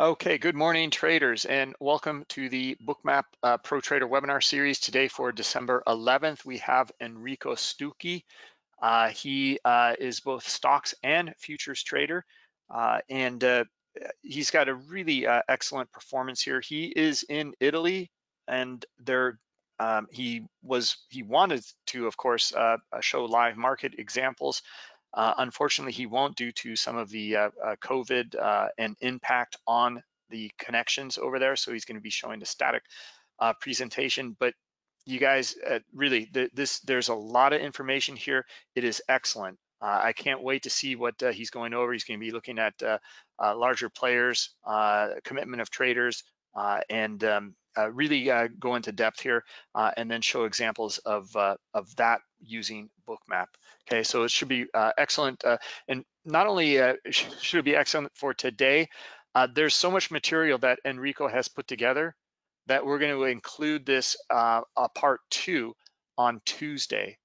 Okay, good morning traders and welcome to the Bookmap uh, Pro Trader webinar series. Today for December 11th, we have Enrico Stucchi. Uh, he uh, is both stocks and futures trader uh, and uh, he's got a really uh, excellent performance here. He is in Italy and there um, he was he wanted to of course show live market examples uh, unfortunately, he won't due to some of the uh, uh, COVID uh, and impact on the connections over there. So he's going to be showing the static uh, presentation. But you guys, uh, really, the, this there's a lot of information here. It is excellent. I can't wait to see what he's going over. He's going to be looking at larger players, commitment of traders, and um, really go into depth here, and then show examples of of that using Bookmap. Okay, so it should be uh, excellent. Uh, and not only uh, should it be excellent for today, uh, there's so much material that Enrico has put together that we're going to include this uh, part two on Tuesday.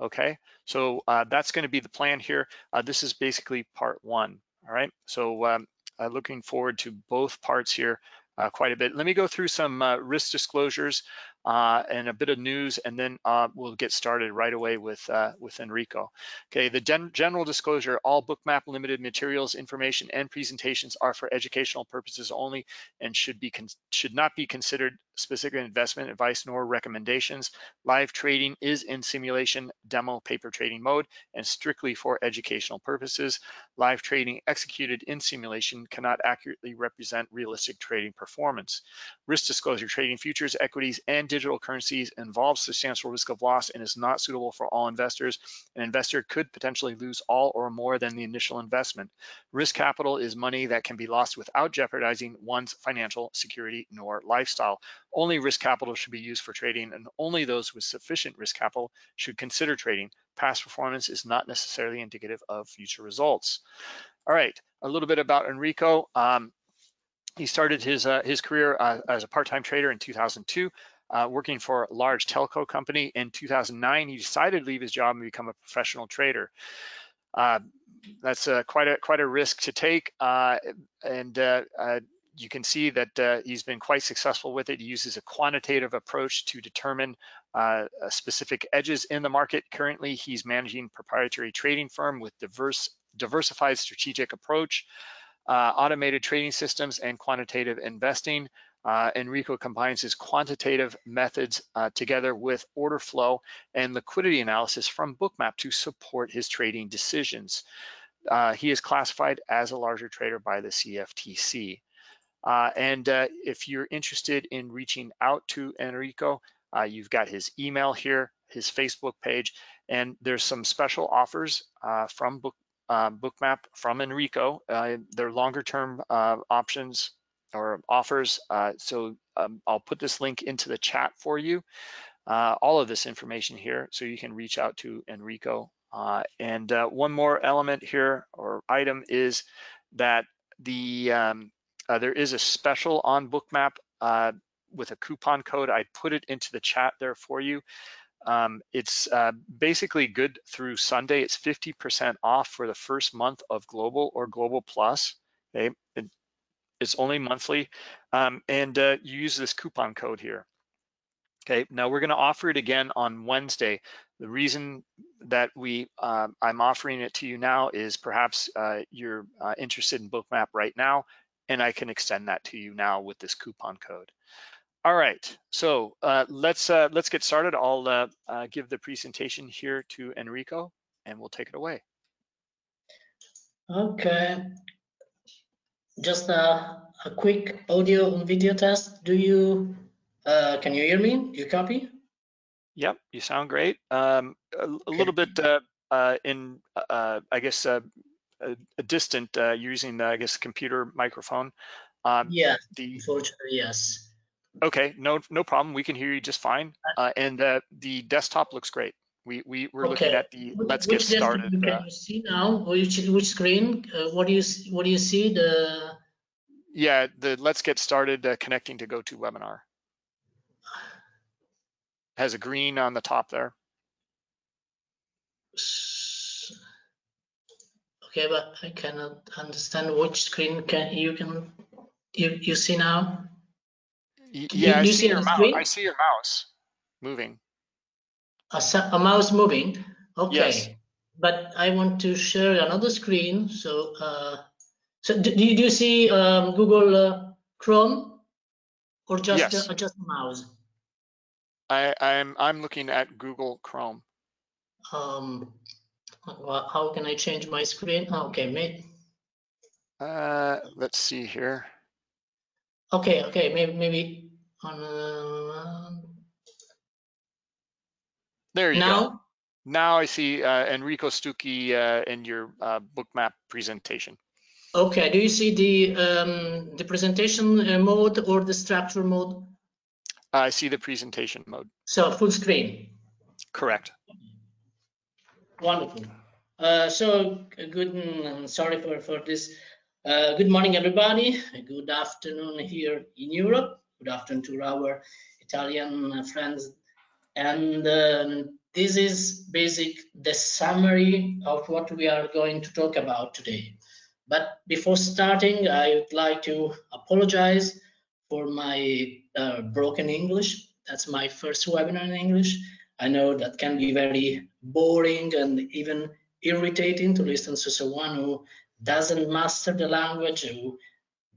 Okay, so uh, that's going to be the plan here. this is basically part one. All right, so um, looking forward to both parts here uh, quite a bit. Let me go through some uh, risk disclosures uh, and a bit of news, and then uh, we'll get started right away with uh, with Enrico. Okay, the gen general disclosure: all Bookmap limited materials, information, and presentations are for educational purposes only, and should be should not be considered specific investment advice nor recommendations. Live trading is in simulation demo paper trading mode and strictly for educational purposes. Live trading executed in simulation cannot accurately represent realistic trading performance. Risk disclosure, trading futures, equities, and digital currencies involves substantial risk of loss and is not suitable for all investors. An investor could potentially lose all or more than the initial investment. Risk capital is money that can be lost without jeopardizing one's financial security nor lifestyle. Only risk capital should be used for trading and only those with sufficient risk capital should consider trading. Past performance is not necessarily indicative of future results. All right, a little bit about Enrico. Um, he started his uh, his career uh, as a part-time trader in 2002 uh, working for a large telco company. In 2009, he decided to leave his job and become a professional trader. Uh, that's quite a quite a risk to take, uh, and uh, you can see that he's been quite successful with it. He uses a quantitative approach to determine specific edges in the market. Currently, he's managing proprietary trading firm with diverse diversified strategic approach, automated trading systems, and quantitative investing. Uh, Enrico combines his quantitative methods uh, together with order flow and liquidity analysis from Bookmap to support his trading decisions. Uh, he is classified as a larger trader by the CFTC. Uh, and uh, if you're interested in reaching out to Enrico, uh, you've got his email here, his Facebook page, and there's some special offers from Book, Bookmap from Enrico. they're longer term options or offers. Uh, so um, I'll put this link into the chat for you. Uh, all of this information here so you can reach out to Enrico. Uh, and uh, one more element here or item is that the um, uh, there is a special on Bookmap uh, with a coupon code. I put it into the chat there for you. Um, it's uh, basically good through Sunday. It's 50% off for the first month of Global or Global Plus. Okay, it, it's only monthly, um, and uh, you use this coupon code here. Okay, now we're gonna offer it again on Wednesday. The reason that we uh, I'm offering it to you now is perhaps uh, you're uh, interested in Bookmap right now, and I can extend that to you now with this coupon code. All right, so uh, let's uh, let's get started. I'll uh, give the presentation here to Enrico, and we'll take it away. Okay, just a, a quick audio and video test. Do you, uh, can you hear me? You copy? Yep, you sound great. Um, a, a little bit uh, uh, in, uh, I guess, uh, a, distant, uh, using, I guess, computer microphone. Um, yeah, the, unfortunately, yes. Okay, no, no problem. We can hear you just fine. and the desktop looks great. We, we, we're okay. looking at the, let's which get started. Can uh, you see now, which, which screen, uh, what do you, what do you see, the? Yeah, the let's get started uh, connecting to GoToWebinar. Has a green on the top there. Okay, but I cannot understand which screen can you can You, you see now? Y- Yeah, you- I you see your mouse. screen? I see your mouse moving. A, a mouse moving? Okay. Yes. But I want to share another screen. So, uh, so do, do you, see um, Google uh, Chrome or just Yes. uh, just a mouse? I, I'm I'm looking at Google Chrome. Um, wha- how can I change my screen? Okay, may, Uh, let's see here. okay, okay, maybe maybe on uh, There you go. now. Now I see uh, Enrico Stucchi uh, in your uh, bookmap presentation. Okay, do you see the um, the presentation uh, mode or the structure mode? I see the presentation mode. So full screen. Correct. Wonderful. Uh, so uh, good. mm, sorry for for this. Uh, good morning, everybody. Good afternoon here in Europe. Good afternoon to our Italian friends. And um, this is basic the summary of what we are going to talk about today. But before starting, I would like to apologize for my uh, broken English. That's my first webinar in English. I know that can be very boring and even irritating to listen to someone who doesn't master the language, who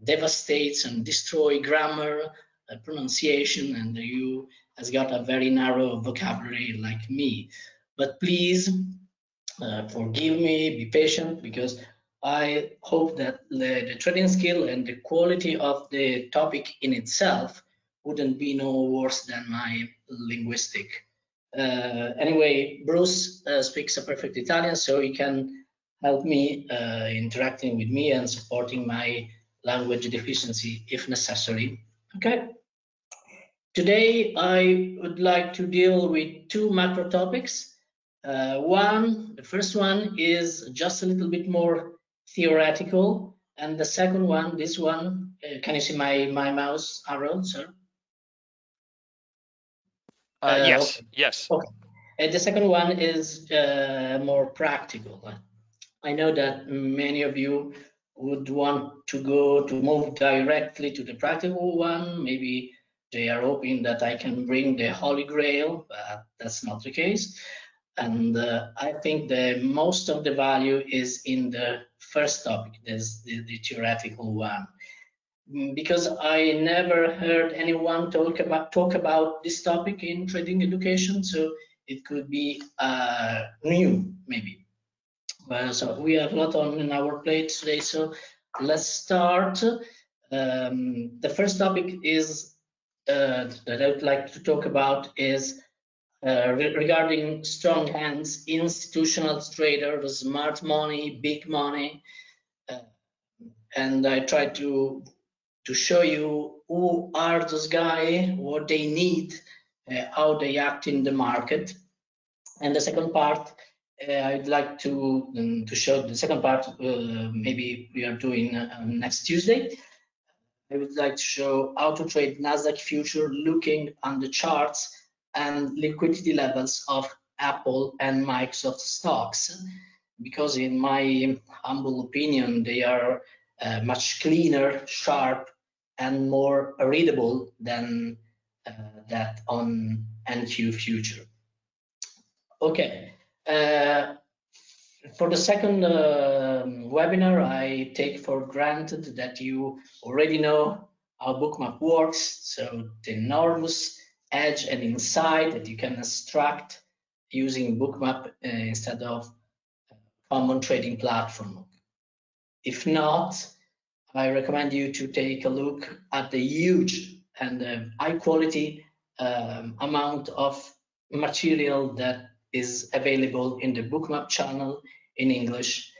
devastates and destroys grammar, uh, pronunciation, and you has got a very narrow vocabulary like me. But please uh, forgive me, be patient, because I hope that the, the trading skill and the quality of the topic in itself wouldn't be no worse than my linguistic. Uh, anyway, Bruce uh, speaks a perfect Italian, so he can help me uh, interacting with me and supporting my language deficiency if necessary. Okay. Today, I would like to deal with two macro topics. Uh, one, the first one is just a little bit more theoretical, and the second one, this one, uh, can you see my my mouse arrow, sir? Uh, Uh, yes. Yes. And the second one is uh, more practical. I know that many of you would want to go to move directly to the practical one. Maybe they are hoping that I can bring the holy grail, but that's not the case. And uh, I think the most of the value is in the first topic, this, the, the theoretical one. Mm, Because I never heard anyone talk about talk about this topic in trading education, so it could be uh, new, maybe. Uh, so we have a lot on our plate today, so let's start. Um, the first topic is uh, that I would like to talk about is uh, re- regarding strong hands, institutional traders, smart money, big money, uh, and I try to to show you who are those guys, what they need, uh, how they act in the market. And the second part, uh, I'd like to um, to show the second part. Uh, maybe we are doing um, next Tuesday. I would like to show how to trade Nasdaq future, looking on the charts and liquidity levels of Apple and Microsoft stocks, because in my humble opinion, they are uh, much cleaner, sharp, and more readable than uh, that on NQ future. Okay. Uh, for the second uh, webinar, I take for granted that you already know how Bookmap works. So the enormous edge and insight that you can extract using Bookmap uh, instead of common trading platform. If not, I recommend you to take a look at the huge and uh, high quality um, amount of material that is available in the Bookmap channel in English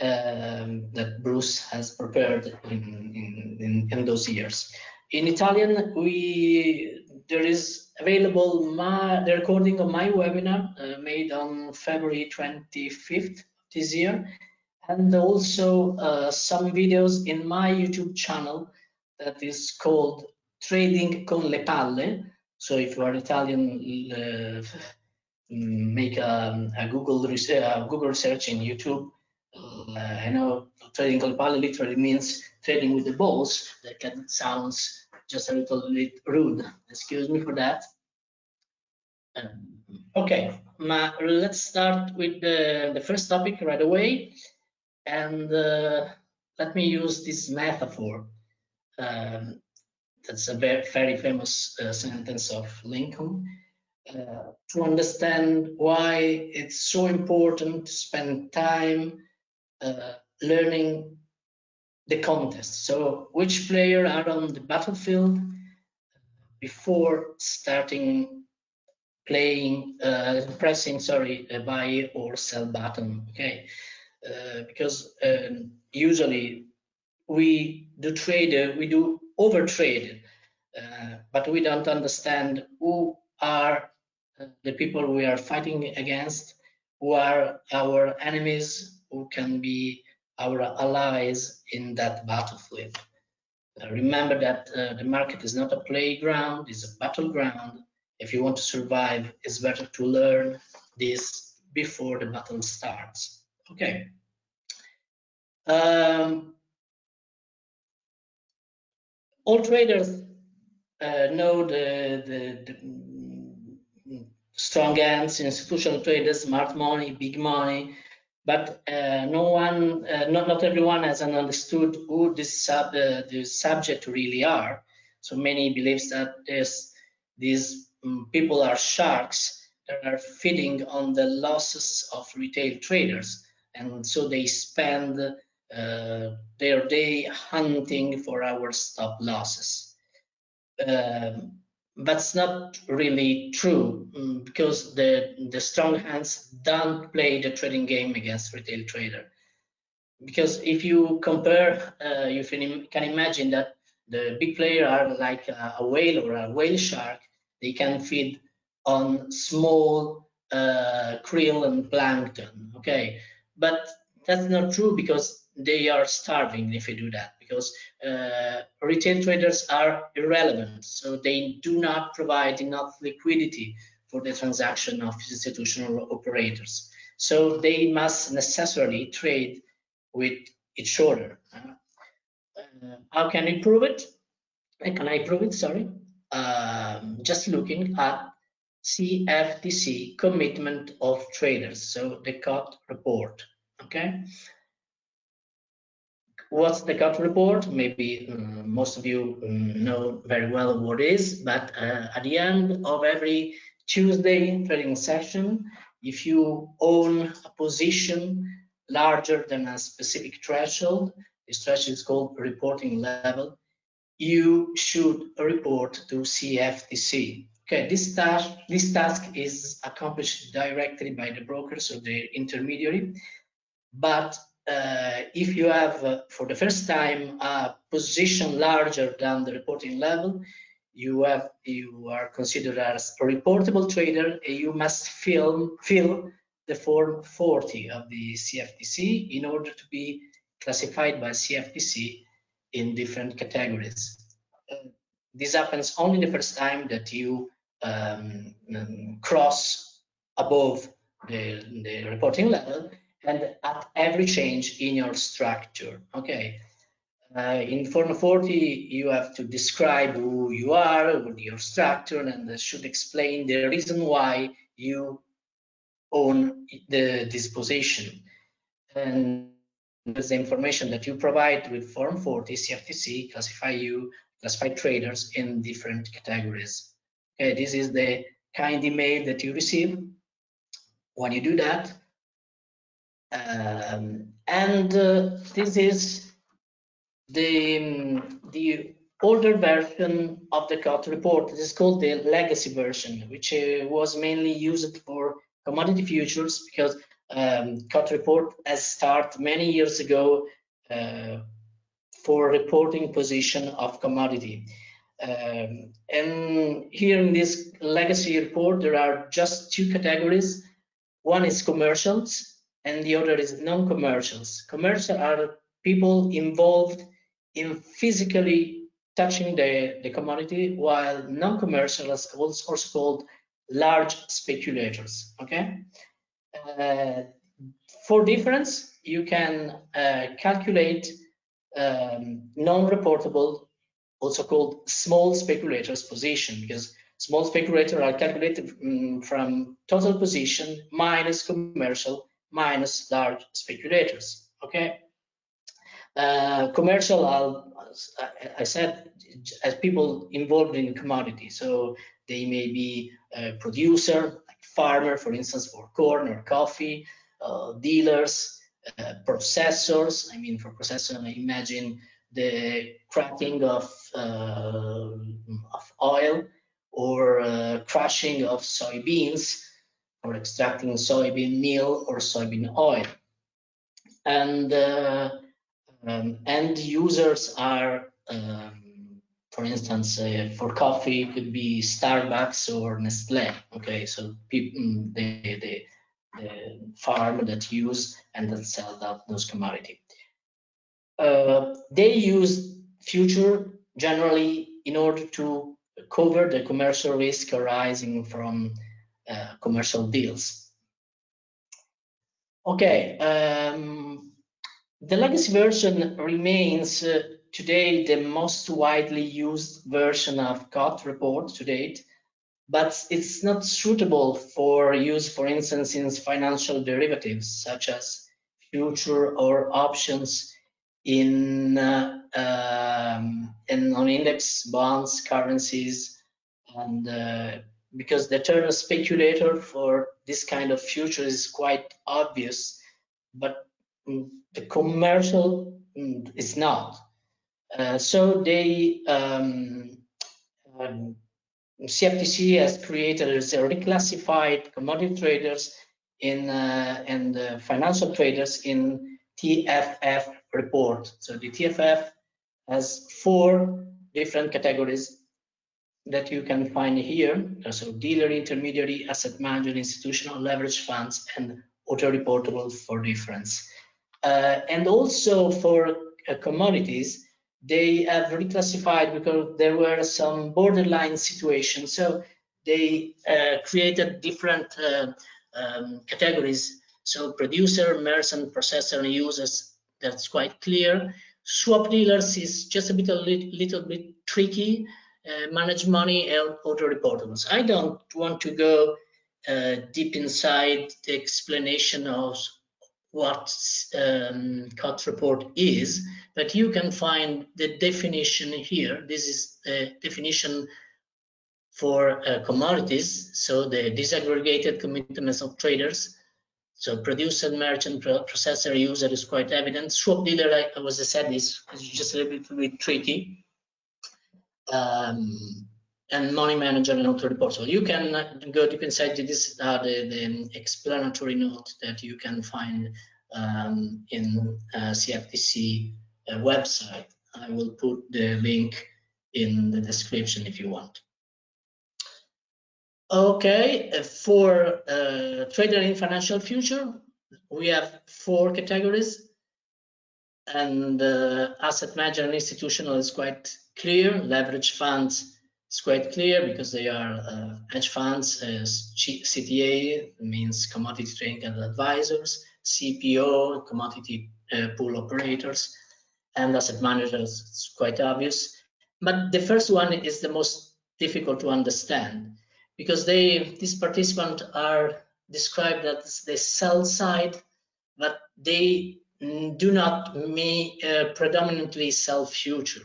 um, that Bruce has prepared in, in, in, in those years. In Italian, we there is available my, the recording of my webinar uh, made on February 25th this year, and also uh, some videos in my YouTube channel that is called Trading con le palle. So if you are Italian, uh, make a, a Google, res- uh, Google search in YouTube, uh, I know trading con le palle literally means trading with the balls. That sounds just a little bit rude. Excuse me for that. Um, okay, Ma, let's start with the, the first topic right away. And uh, let me use this metaphor. Um, that's a very, very famous uh, sentence of Lincoln. Uh, to understand why it's so important to spend time uh, learning the contest. So which player are on the battlefield before starting playing, uh, pressing, sorry, buy or sell button, okay? Uh, because um, usually we do trade, we do over trade, uh, but we don't understand who are the people we are fighting against, who are our enemies, who can be our allies in that battlefield. Uh, remember that uh, the market is not a playground, it's a battleground. If you want to survive, it's better to learn this before the battle starts. Okay. Um, all traders uh, know the, the, the, strong hands, institutional traders, smart money, big money, but uh, no one, uh, not, not everyone has understood who this, sub, uh, this subject really are. So many believes that these um, people are sharks that are feeding on the losses of retail traders. And so they spend uh, their day hunting for our stop losses. Um, it's not really true um, because the the strong hands don't play the trading game against retail trader. Because if you compare, uh, you can imagine that the big player are like a, a, whale or a whale shark. They can feed on small uh, krill and plankton. Okay, but that's not true because they are starving if you do that because uh, retail traders are irrelevant. So they do not provide enough liquidity for the transaction of institutional operators. So they must necessarily trade with each other. Uh, how can I prove it? Can I prove it? Sorry. Um, just looking at CFTC commitment of traders, so the COT report. Okay, What's the COT report? Maybe um, most of you um, know very well what is, but uh, at the end of every Tuesday trading session, if you own a position larger than a specific threshold, this threshold is called reporting level, you should report to CFTC. Okay, this task, this task is accomplished directly by the brokers or the intermediary, but uh, if you have, uh, for the first time, a position larger than the reporting level, you have you are considered as a reportable trader and you must fill fill the form 40 of the CFTC in order to be classified by CFTC in different categories. Uh, this happens only the first time that you um, um, cross above the, the reporting level and at every change in your structure. Okay. Uh, in Form 40, you have to describe who you are, your structure, and should explain the reason why you own the disposition. And the information that you provide with Form 40, CFTC classify you, classify traders in different categories. Okay, this is the kind email that you receive. When you do that, um, and uh, this is the, the older version of the COT report. This is called the legacy version, which uh, was mainly used for commodity futures because um, COT report has started many years ago uh, for reporting position of commodity. Um, and here in this legacy report, there are just two categories. One is commercials, and the other is non-commercials. Commercial are people involved in physically touching the, the commodity, while non-commercial is also called large speculators, okay? Uh, for difference, you can uh, calculate um, non-reportable, also called small speculators position, because small speculators are calculated um, from total position minus commercial minus large speculators. Okay. Uh, commercial, I'll, I said, as people involved in commodity. So they may be a producer, like farmer, for instance, for corn or coffee, uh, dealers, uh, processors. I mean, for processor, I imagine the cracking of, uh, of oil or uh, crushing of soybeans or extracting soybean meal or soybean oil. And uh, um, end users are, um, for instance, uh, for coffee, could be Starbucks or Nestle. Okay, so people, mm, the, farm that use and that sell that, those commodity. Uh, they use future generally in order to cover the commercial risk arising from uh, commercial deals. Okay, um, the legacy version remains uh, today the most widely used version of COT report to date, but it's not suitable for use, for instance, in financial derivatives such as future or options in, uh, um, in on index bonds, currencies, and uh, because the term speculator for this kind of future is quite obvious, but the commercial mm, is not. Uh, so they um, um, CFTC has created a reclassified commodity traders in uh, and uh, financial traders in TFF report. So the TFF has four different categories that you can find here. So dealer, intermediary, asset manager, institutional, leverage funds, and auto-reportable for difference. Uh, and also for uh, commodities, they have reclassified because there were some borderline situations. So they uh, created different uh, um, categories. So producer, merchant, processor, and users, that's quite clear. Swap dealers is just a bit a little, little bit tricky. Uh, manage money and auto reportables. I don't want to go uh, deep inside the explanation of what um, COT report is, but you can find the definition here. This is the definition for uh, commodities, so the disaggregated commitments of traders. So producer, merchant, processor, user is quite evident. Swap dealer, like I was said, is, is just a little bit tricky. Um, and money manager and auto report. So you can go deep inside. This are the, the explanatory notes that you can find um, in uh, CFTC uh, website. I will put the link in the description if you want. Okay, uh, for uh, trader in financial future, we have four categories and uh, asset manager and institutional is quite clear. Leverage funds is quite clear because they are uh, hedge funds. CTA means commodity trading and advisors. CPO, commodity uh, pool operators, and asset managers. It's quite obvious. But the first one is the most difficult to understand because they these participants are described as the sell side, but they do not me, uh, predominantly sell future.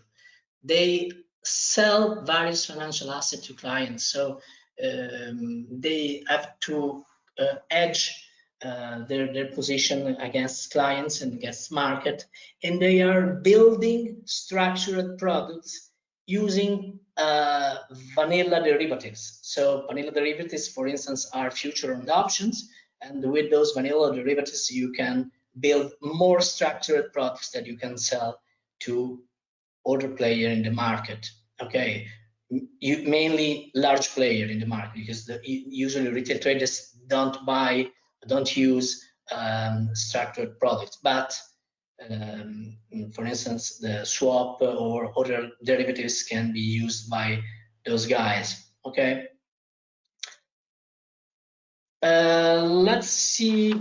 They sell various financial assets to clients. So um, they have to uh, edge uh, their, their position against clients and against market. And they are building structured products using uh, vanilla derivatives. So vanilla derivatives, for instance, are future and options. And with those vanilla derivatives, you can build more structured products that you can sell to other player in the market. Okay, you mainly large player in the market because the, usually retail traders don't buy, don't use um, structured products, but um, for instance, the swap or other derivatives can be used by those guys. Okay. Uh, let's see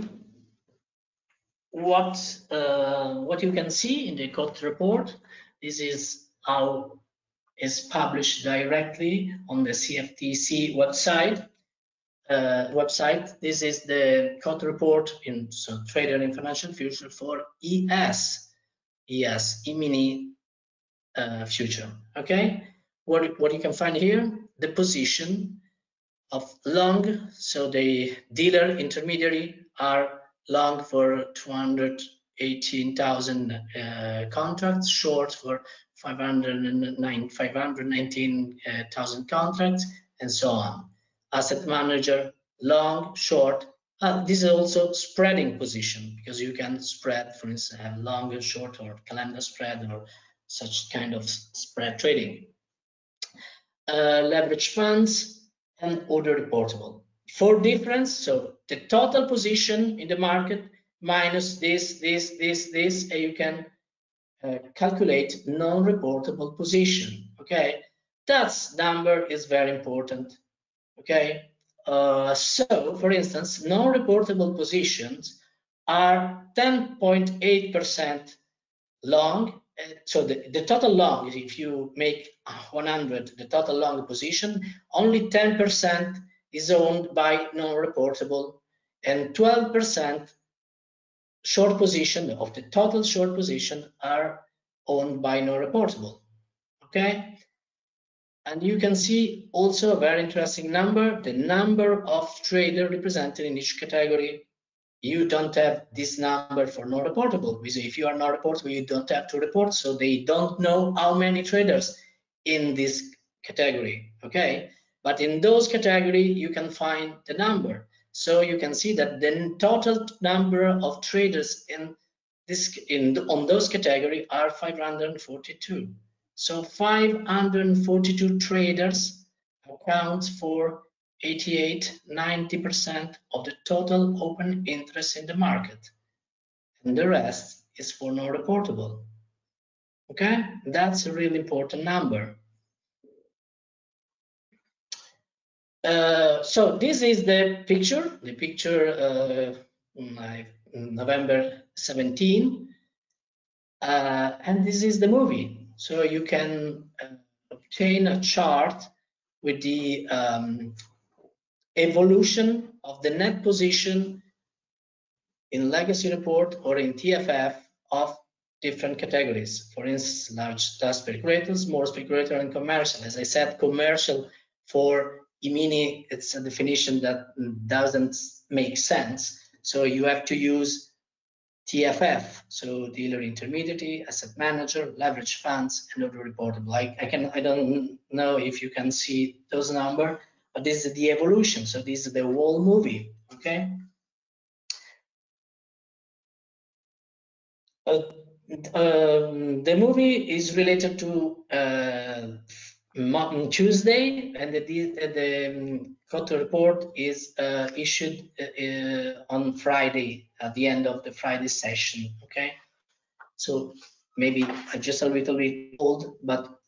what uh, what you can see in the COT report. This is how is published directly on the CFTC website. Uh, website. This is the COT report in so trader in financial future for ES, ES, E-mini uh, future. Okay, what what you can find here, the position of long. So the dealer intermediary are long for 218,000 uh, contracts, short for 519,000 contracts, and so on. Asset manager, long, short. Uh, this is also spreading position because you can spread, for instance, have long and short or calendar spread or such kind of spread trading. Uh, leverage funds and order reportable. Four difference, so the total position in the market minus this, this, this, this, and you can uh, calculate non-reportable position, okay? That number is very important, okay? Uh, so, for instance, non-reportable positions are 10.8% long. Uh, so the, the total long, if you make 100, the total long position, only 10% is owned by non-reportable and 12% short position of the total short position are owned by non-reportable. Okay. And you can see also a very interesting number, the number of traders represented in each category. You don't have this number for non-reportable if you are non-reportable, you don't have to report. So they don't know how many traders in this category. Okay. But in those category, you can find the number. So you can see that the total number of traders in this in on those category are 542. So 542 traders accounts for 88, 90% of the total open interest in the market. And the rest is for non-reportable. Okay, that's a really important number. Uh, so this is the picture, the picture uh, November 17, uh, and this is the movie. So you can uh, obtain a chart with the um, evolution of the net position in legacy report or in TFF of different categories. For instance, large task speculators, more speculator, and commercial. As I said, commercial for E-mini, it's a definition that doesn't make sense. So you have to use TFF, so dealer intermediary, asset manager, leverage funds, and other reportable. Like I can I don't know if you can see those number, but this is the evolution. So this is the whole movie. Okay. Uh, um, the movie is related to uh, Tuesday, and the, the um, COT report is uh, issued uh, uh, on Friday at the end of the Friday session. Okay, so maybe just a little bit old, but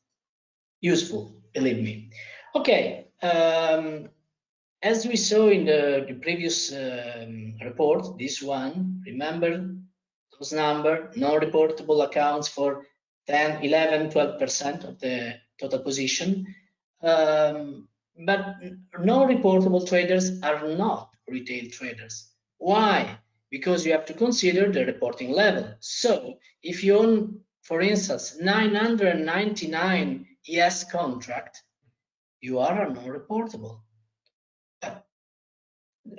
useful, believe me. Okay, um, as we saw in the, the previous um, report, this one, remember those number, non-reportable accounts for 10, 11, 12% of the total position. Um, but non-reportable traders are not retail traders. Why? Because you have to consider the reporting level. So if you own, for instance, 999 ES contract, you are a non-reportable.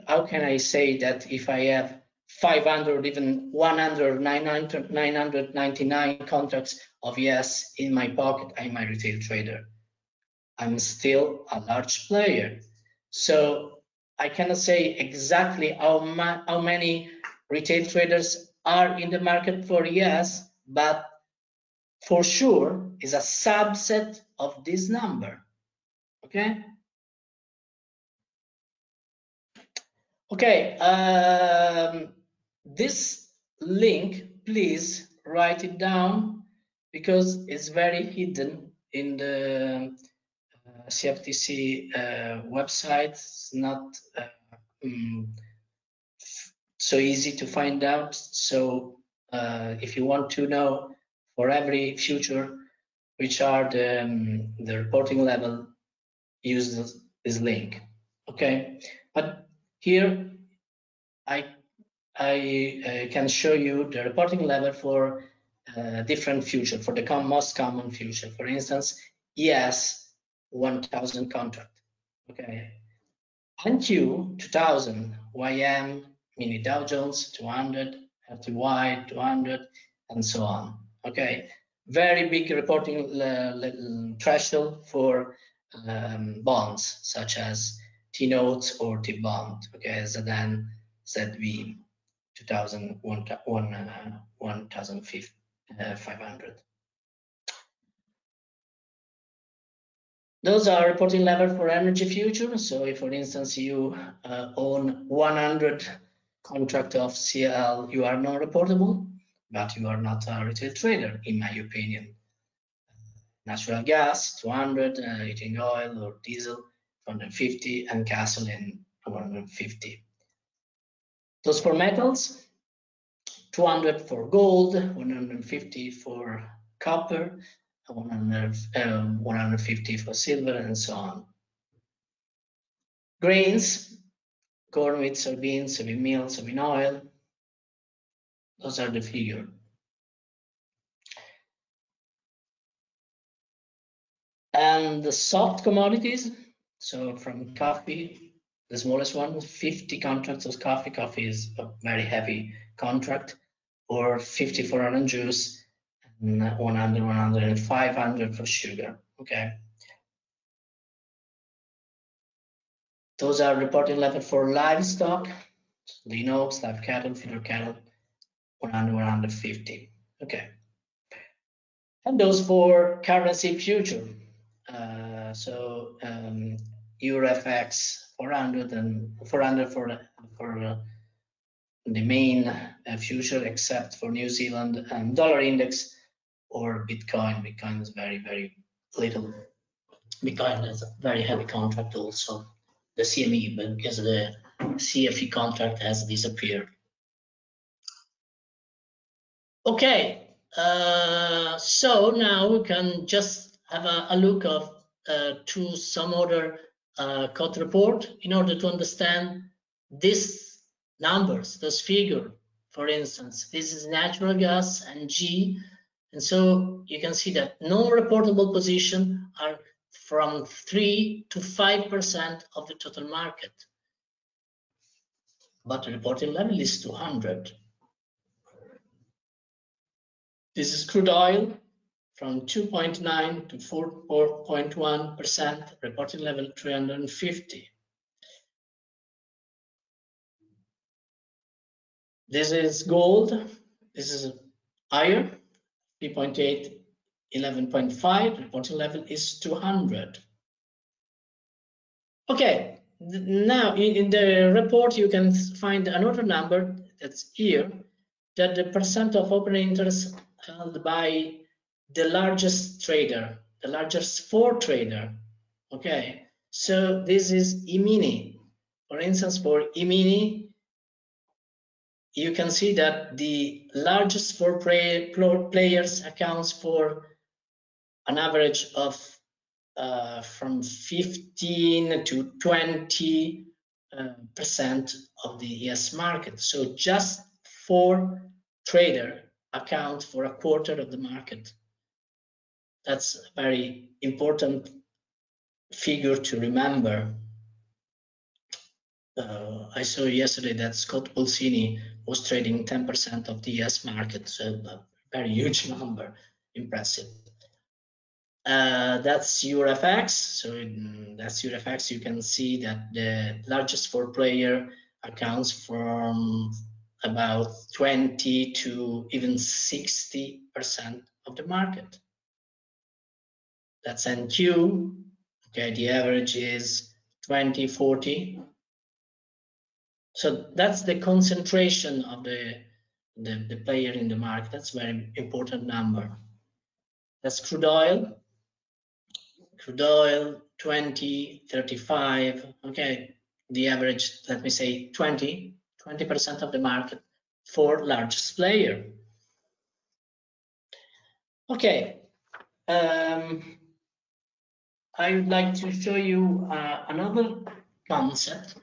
How can I say that if I have 500, even 100, 999 contracts of ES in my pocket, I'm a retail trader. I'm still a large player. So I cannot say exactly how, ma how many retail traders are in the market for ES, but for sure is a subset of this number. Okay. Okay, um, this link, please write it down because it's very hidden in the CFTC uh, website. It's not um, so easy to find out. So uh, if you want to know for every future which are the, um, the reporting level, use this, this link. Okay, but here I I uh, can show you the reporting level for uh, different future for the com most common future. For instance, ES 1000 contract. Okay, NQ 2000, YM, mini Dow Jones 200, FTY 200, and so on. Okay, very big reporting threshold for um, bonds such as T notes or T bond. Okay, then ZV 2000 uh, 1500. Those are reporting level for energy future. So if, for instance, you uh, own 100 contract of CL, you are non-reportable, but you are not a retail trader, in my opinion. Natural gas, 200, uh, heating oil or diesel, 250, and gasoline, 150. Those for metals, 200 for gold, 150 for copper, 100, um, 150 for silver, and so on. Grains, corn, wheat, soybeans, soybean meal, soybean oil. Those are the figure. And the soft commodities, so from coffee, the smallest one, 50 contracts of coffee. Coffee is a very heavy contract, or 50 for orange juice, 100, 100, and 500 for sugar. Okay. Those are reporting level for livestock, lean hogs, live cattle, feeder cattle, 100, 150. Okay. And those for currency future. Uh, so um, EURFX 400 and 400 for for uh, the main uh, future, except for New Zealand and dollar index or Bitcoin. Bitcoin is very very little. Bitcoin is a very heavy contract also. The CME but because the CFE contract has disappeared. Okay, uh, so now we can just have a, a look of uh, to some other uh, COT report in order to understand these numbers, this figure. For instance, this is natural gas NG, and so you can see that non-reportable position are from 3 to 5% of the total market. But the reporting level is 200. This is crude oil, from 2.9 to 4.1%, reporting level 350. This is gold. This is iron, 3.8, 11.5. Reporting level is 200. Okay, now in the report you can find another number that's here, that the percent of open interest held by the largest trader, the largest four trader. Okay, so this is E-mini. For instance, for E-mini, you can see that the largest four play, players accounts for an average of uh, from 15 to 20 uh, percent of the ES market. So just four trader account for a quarter of the market. That's a very important figure to remember. Uh, I saw yesterday that Scott Pulcini was trading 10% of the US market, so a very huge number, impressive. Uh, that's EURFX. So in, that's EURFX. You can see that the largest four player accounts from about 20 to even 60% of the market. That's NQ. Okay, the average is 20, 40. So that's the concentration of the, the, the player in the market. That's very important number. That's crude oil. Crude oil, 20, 35. Okay, the average, let me say 20, 20% of the market for largest player. Okay, um, I would like to show you uh, another concept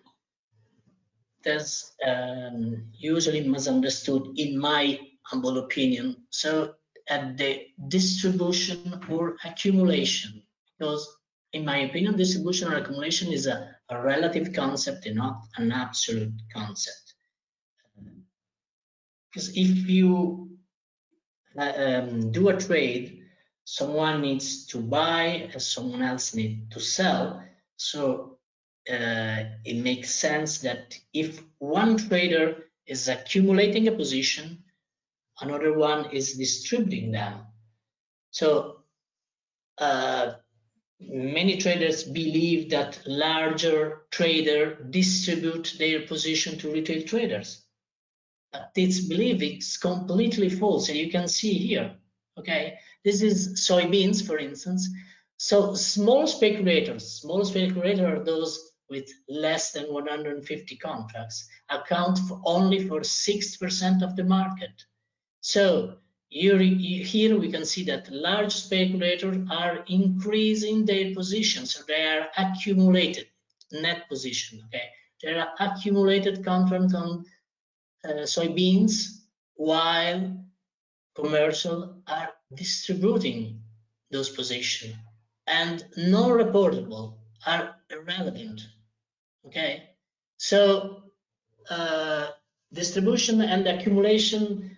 that's um, usually misunderstood in my humble opinion. So at the distribution or accumulation, because in my opinion, distribution or accumulation is a, a relative concept and not an absolute concept. Because if you uh, um, do a trade, someone needs to buy and someone else needs to sell. So uh, it makes sense that if one trader is accumulating a position, another one is distributing them. So uh, many traders believe that larger trader distribute their position to retail traders. But this belief is completely false. And you can see here, okay, this is soybeans, for instance. So small speculators, small speculators are those with less than 150 contracts, account for only for 6% of the market. So here, here we can see that large speculators are increasing their position, so they are accumulated net position. Okay, there are accumulated contracts on uh, soybeans, while commercial are distributing those positions and non-reportable are irrelevant. Okay, so uh, distribution and accumulation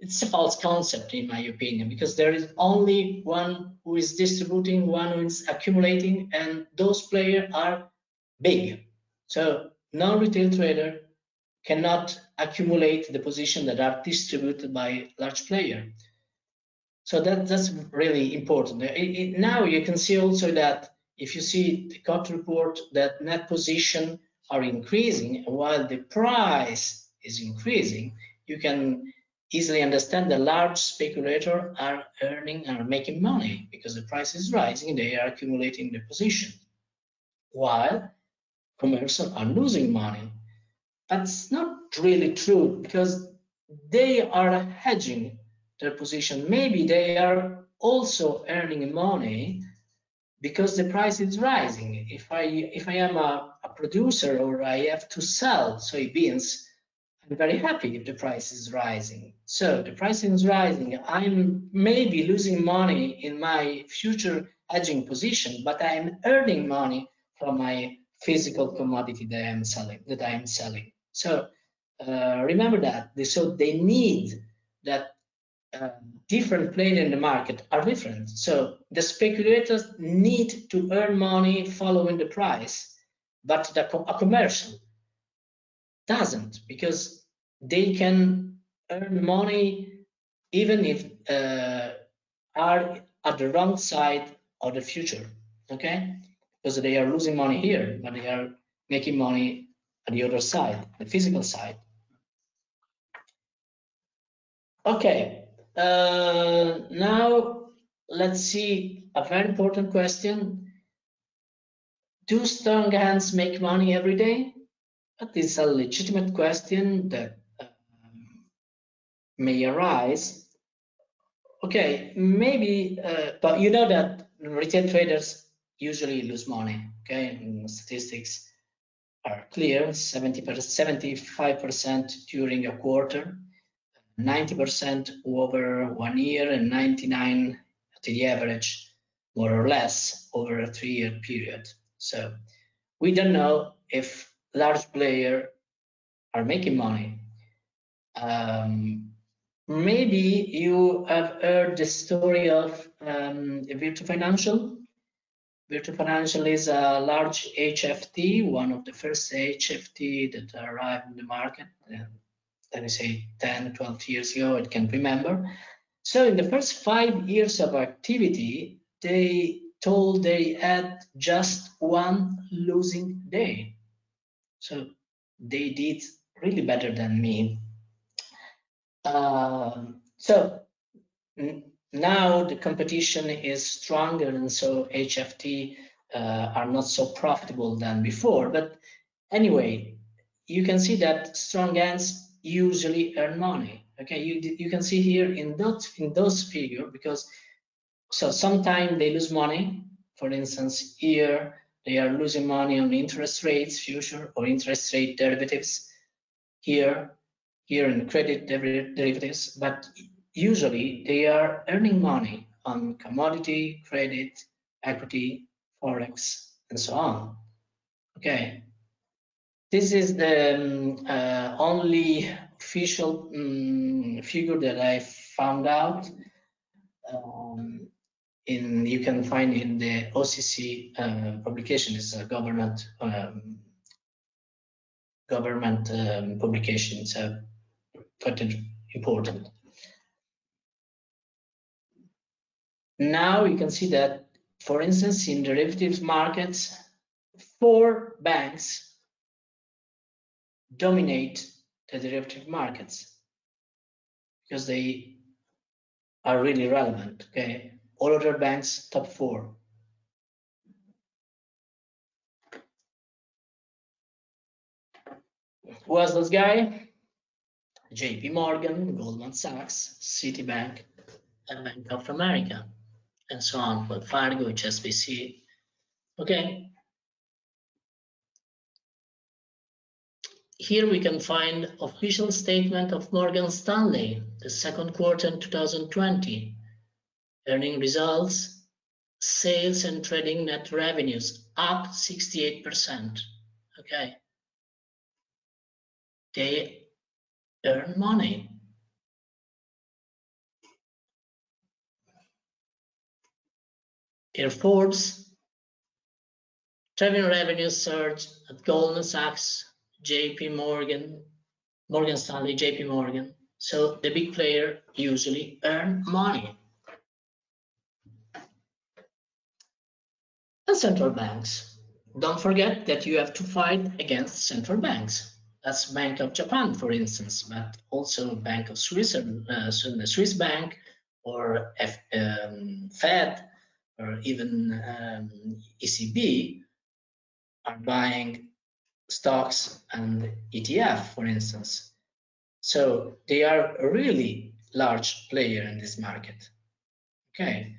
it's a false concept in my opinion because there is only one who is distributing one who is accumulating and those players are big. So non-retail trader cannot accumulate the position that are distributed by large player. So that that's really important. It, it, now you can see also that if you see the COT report that net position are increasing while the price is increasing you can easily understand the large speculator are earning are making money because the price is rising they are accumulating the position while commercial are losing money. That's not really true because they are hedging their position. Maybe they are also earning money because the price is rising if i if i am a, a producer or i have to sell soybeans I'm very happy if the price is rising. So the price is rising. I'm maybe losing money in my future hedging position, but I'm earning money from my physical commodity that I'm selling. That I'm selling. So uh, remember that. So they need that uh, different players in the market are different. So the speculators need to earn money following the price, but the, a commercial doesn't because they can earn money even if uh, are at the wrong side of the future okay? Because they are losing money here but they are making money at the other side the physical side. Okay uh, now let's see a very important question do strong hands make money every day that is a legitimate question that may arise. Okay, maybe, uh, but you know that retail traders usually lose money. Okay, and statistics are clear: 70 75% during a quarter, 90% over one year, and 99 to the average, more or less, over a three-year period. So we don't know if large players are making money. Um, Maybe you have heard the story of um, Virtu Financial. Virtu Financial is a large HFT, one of the first HFT that arrived in the market, uh, let me say 10, 12 years ago, I can't remember. So in the first five years of activity, they told they had just one losing day. So they did really better than me um, so now the competition is stronger, and so HFT uh, are not so profitable than before. But anyway, you can see that strong hands usually earn money. Okay, you you can see here in those in those figure because so sometimes they lose money. For instance, here they are losing money on interest rates, future or interest rate derivatives. Here, here in credit derivatives, but usually they are earning money on commodity, credit, equity, forex, and so on. Okay, this is the um, uh, only official um, figure that I found out. Um, in you can find in the OCC uh, publication is a government um, government um, publication. So quite important. Now you can see that, for instance, in derivatives markets, four banks dominate the derivative markets because they are really relevant. Okay, all other banks top four. Who was this guy? JP Morgan, Goldman Sachs, Citibank, and Bank of America, and so on, Wells Fargo, HSBC. Okay. Here we can find official statement of Morgan Stanley, the second quarter in 2020. Earning results, sales and trading net revenues up 68%. Okay. They earn money. Air trading revenues surge at Goldman Sachs, JP Morgan, Morgan Stanley, JP Morgan. So the big player usually earn money. And central banks. Don't forget that you have to fight against central banks. That's Bank of Japan, for instance, but also Bank of Switzerland, uh, Swiss Bank, or F, um, Fed, or even um, ECB are buying stocks and ETF, for instance. So they are a really large player in this market. Okay,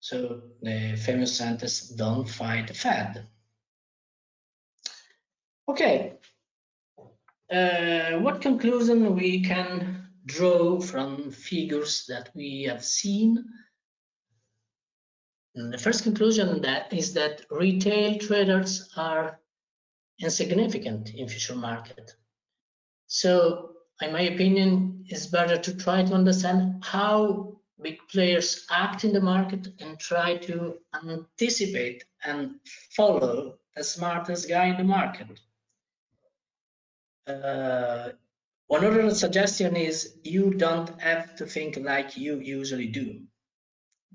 so the famous sentence, don't fight the Fed. Okay, uh, what conclusion we can draw from figures that we have seen? And the first conclusion that is that retail traders are insignificant in future market. So, in my opinion, it's better to try to understand how big players act in the market and try to anticipate and follow the smartest guy in the market uh, one other suggestion is you don't have to think like you usually do.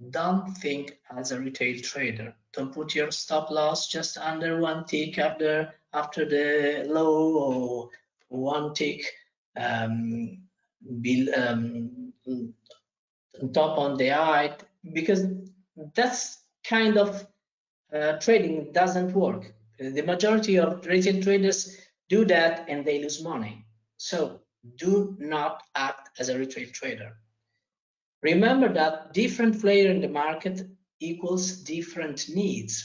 Don't think as a retail trader. Don't put your stop loss just under one tick after after the low or one tick um, bill, um, top on the height because that's kind of uh, trading doesn't work. The majority of retail traders do that and they lose money. So do not act as a retail trader. Remember that different player in the market equals different needs.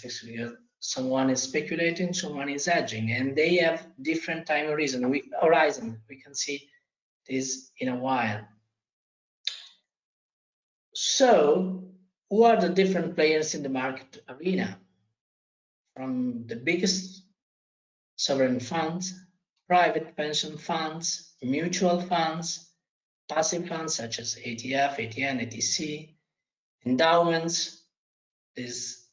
Someone is speculating, someone is hedging, and they have different time horizon. We, horizon. We can see this in a while. So, who are the different players in the market arena? From the biggest sovereign funds, private pension funds, mutual funds, passive funds such as ETF, ETN, ETC, endowments. This,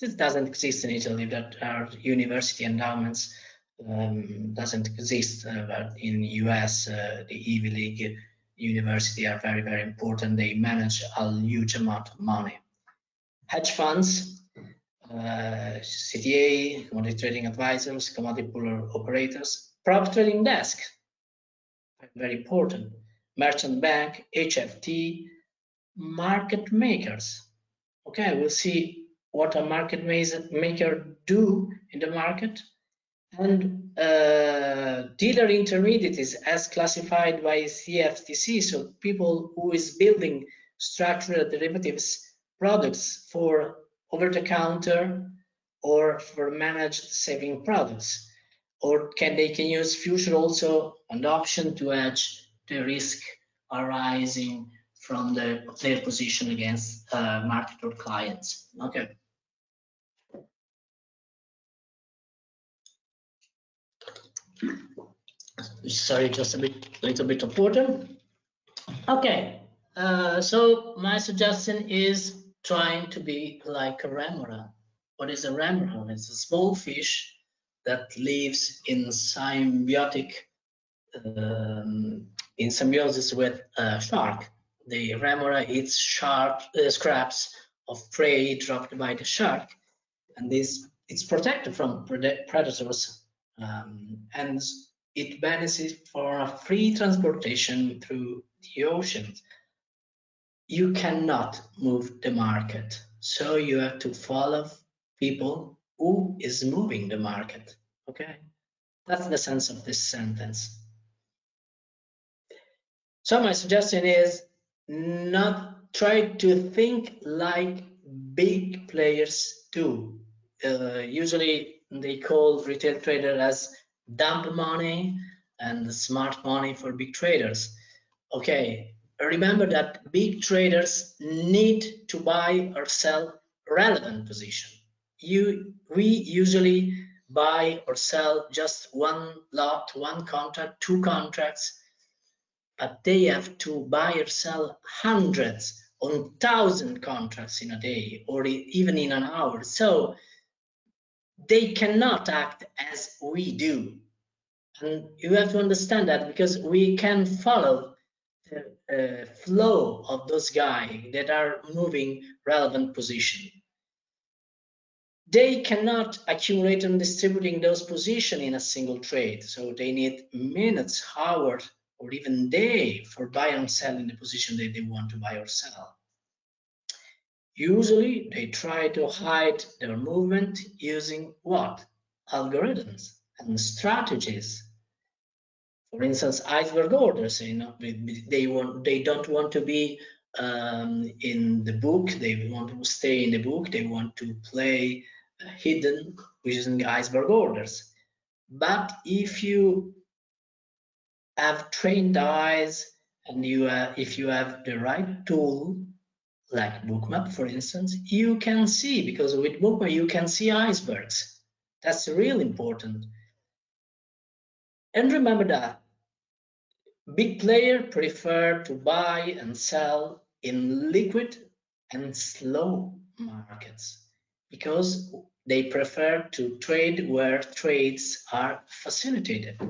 this doesn't exist in Italy, that our university endowments. Um, doesn't exist, uh, but in US, uh, the Ivy League university are very, very important. They manage a huge amount of money. Hedge funds, uh, CTA, commodity trading advisors, commodity pool operators, prop trading desk, very important, merchant bank, HFT, market makers. Okay, we'll see what a market maker do in the market And uh, dealer intermediate is as classified by CFTC, so people who is building structural derivatives products for over-the-counter or for managed saving products, or can they can use future also an option to hedge the risk arising from the, their position against uh, market or clients. Okay. Sorry, just a bit, little bit of water. Okay, uh, so my suggestion is trying to be like a remora. What is a remora? It's a small fish that lives in symbiotic um, in symbiosis with a shark. The remora eats sharp uh, scraps of prey dropped by the shark, and this it's protected from predators, um, and it benefits a free transportation through the oceans. You cannot move the market, so you have to follow people who is moving the market. Okay, that's the sense of this sentence. So my suggestion is not try to think like big players do. Uh, usually they call retail trader as dump money and smart money for big traders. Okay, remember that big traders need to buy or sell relevant position. You, we usually buy or sell just one lot, one contract, two contracts, but they have to buy or sell hundreds on thousand contracts in a day or even in an hour. So they cannot act as we do. And you have to understand that because we can follow the uh, flow of those guys that are moving relevant position. They cannot accumulate and distributing those position in a single trade. So they need minutes, hours, or even day for buy and sell in the position that they want to buy or sell. Usually they try to hide their movement using what? Algorithms and strategies. For instance, iceberg orders, you know, they want they don't want to be um, in the book, they want to stay in the book, they want to play hidden using iceberg orders. But if you have trained eyes and you uh, if you have the right tool like bookmap for instance you can see because with bookmap you can see icebergs. That's really important. And remember that big player prefer to buy and sell in liquid and slow hmm. markets because they prefer to trade where trades are facilitated.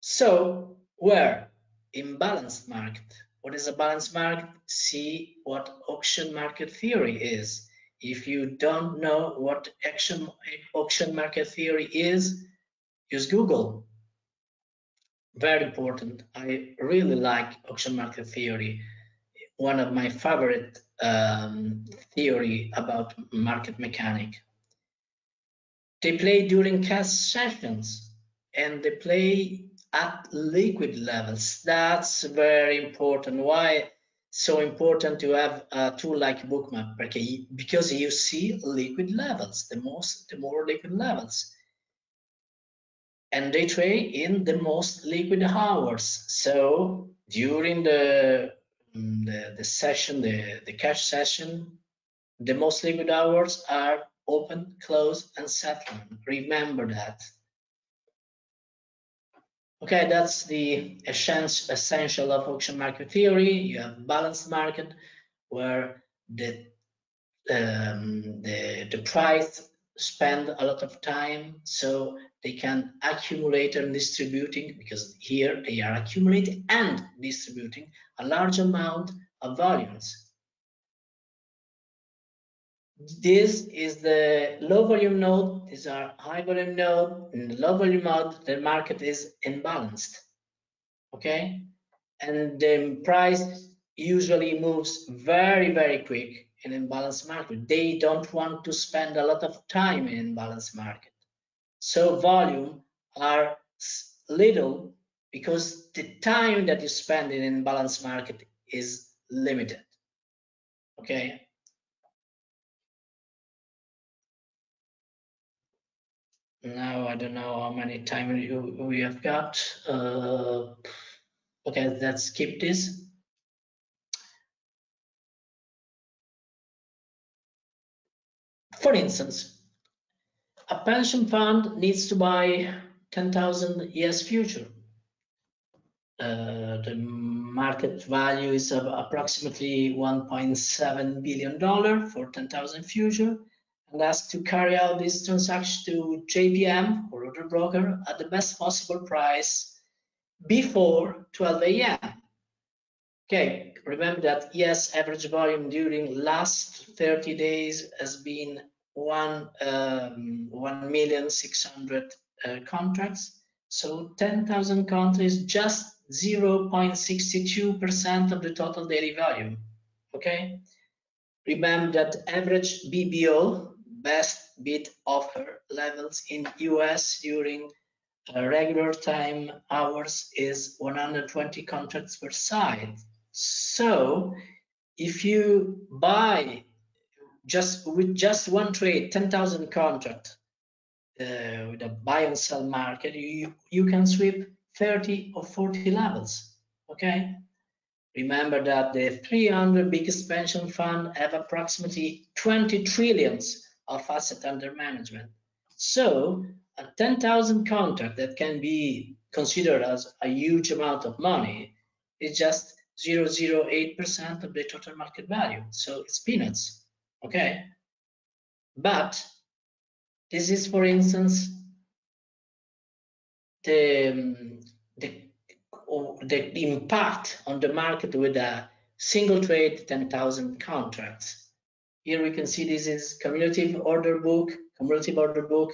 So where? In balanced market, what is a balanced market? See what auction market theory is. If you don't know what action, auction market theory is, use Google. Very important. I really like auction market theory. One of my favorite um, theory about market mechanic. They play during cash sessions and they play at liquid levels. That's very important. Why so important to have a tool like Bookmap? Because you see liquid levels, the most, the more liquid levels. And they trade in the most liquid hours. So during the mm, the, the session, the, the cash session, the most liquid hours are open, close, and settlement. Remember that. Okay, that's the essential of auction market theory. You have balanced market where the um, the, the price spend a lot of time so they can accumulate and distributing because here they are accumulating and distributing a large amount of volumes this is the low volume node, these are high volume node. In the low volume node, the market is imbalanced. Okay, and the price usually moves very, very quick in imbalanced market. They don't want to spend a lot of time in imbalanced market. So volume are little because the time that you spend in imbalanced market is limited. Okay. Now I don't know how many time we have got. Uh, okay, let's skip this. For instance, a pension fund needs to buy 10,000 ES future. Uh, the market value is approximately 1.7 billion dollar for 10,000 future and asked to carry out this transaction to JPM or other broker at the best possible price before 12 a.m. Okay, remember that yes, average volume during last 30 days has been one um, one million six hundred uh, contracts. So 10,000 contracts, just 0.62% of the total daily volume. Okay. Remember that average BBO, best bid offer levels in US during uh, regular time hours is 120 contracts per side. So if you buy just with just one trade, 10,000 contract uh, with a buy and sell market, you, you can sweep 30 or 40 levels, okay? Remember that the 300 biggest pension fund have approximately 20 trillions of asset under management. So a 10,000 contract that can be considered as a huge amount of money is just 0.08% of the total market value. So it's peanuts okay? But this is, for instance, the, the, the impact on the market with a single trade 10,000 contracts. Here we can see this is cumulative order book. Cumulative order book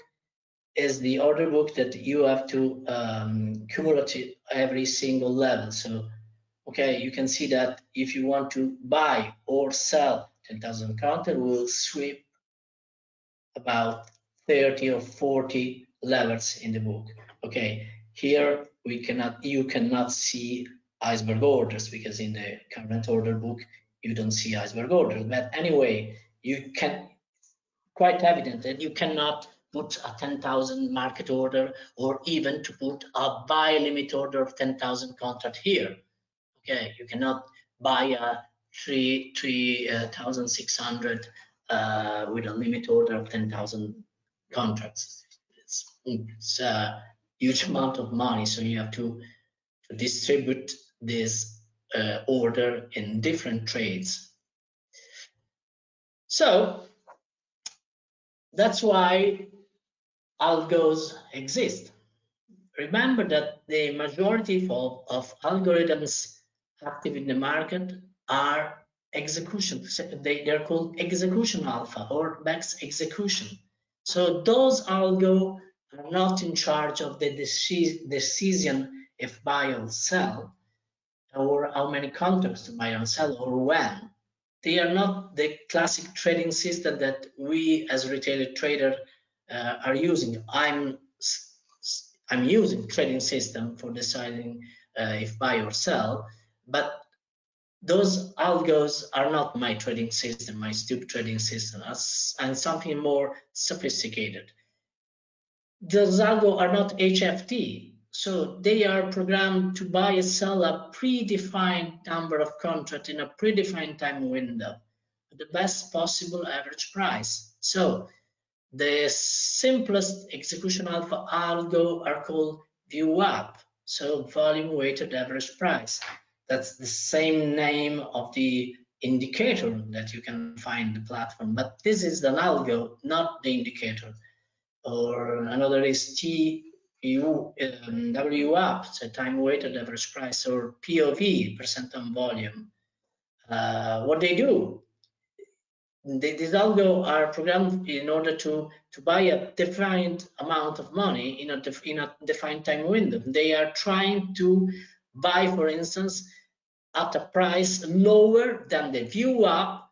is the order book that you have to um, cumulative every single level. So, okay, you can see that if you want to buy or sell 10,000 counter will sweep about 30 or 40 levels in the book. Okay, here we cannot, you cannot see iceberg orders because in the current order book, you don't see iceberg orders. But anyway, you can, quite evident that you cannot put a 10,000 market order or even to put a buy limit order of 10,000 contract here. Okay, you cannot buy a three three uh, uh, with a limit order of ten thousand contracts. It's, it's a huge amount of money, so you have to, to distribute this uh, order in different trades. So that's why algos exist. Remember that the majority of, of algorithms active in the market are execution. They, they're called execution alpha or max execution. So those algo are not in charge of the decision if buy or sell or how many contracts to buy and sell or when. They are not the classic trading system that we as retail trader uh, are using. I'm I'm using trading system for deciding uh, if buy or sell, but those algos are not my trading system, my stupid trading system, and something more sophisticated. Those algos are not HFT, so they are programmed to buy and sell a predefined number of contracts in a predefined time window, at the best possible average price. So the simplest execution alpha algo are called VWAP, so volume weighted average price that's the same name of the indicator that you can find the platform, but this is the algo, not the indicator. Or another is TU, um, WAP, so time weighted average price, or POV, percent on volume. Uh, what they do, they, these algo are programmed in order to, to buy a defined amount of money in a, def, in a defined time window. They are trying to buy, for instance, at a price lower than the view of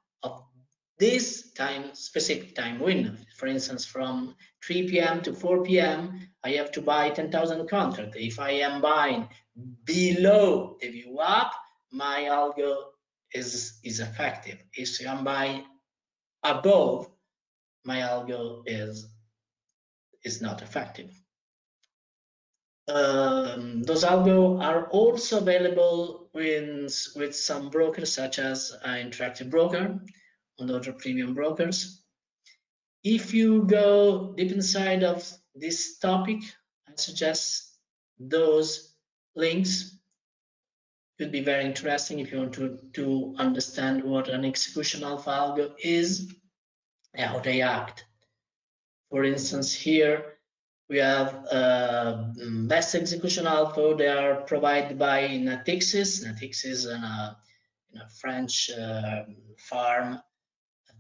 this time specific time window. For instance, from 3 p.m. to 4 p.m., I have to buy 10,000 contracts. If I am buying below the VWAP, my algo is, is effective. If I'm buying above, my algo is, is not effective. Um, those algo are also available with, with some brokers such as uh, Interactive Broker and other premium brokers. If you go deep inside of this topic, I suggest those links could be very interesting if you want to, to understand what an execution alpha algo is and how they act. For instance, here we have uh, best execution alpha. They are provided by Natixis. Natixis is a, a French uh, farm.